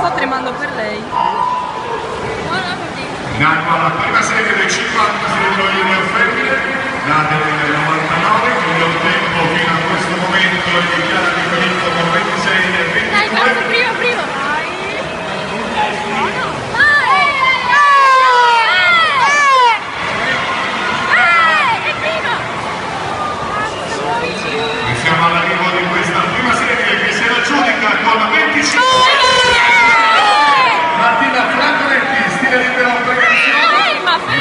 Sto tremando per lei. In acqua la prima serie dei 50 frittoline femmine, nate nel 99, con il tempo fino a questo momento è dichiarato Di Filippo con 26 e 22. Dai, basta prima, prima. Vai. Buono. Siamo alla linea. すいません。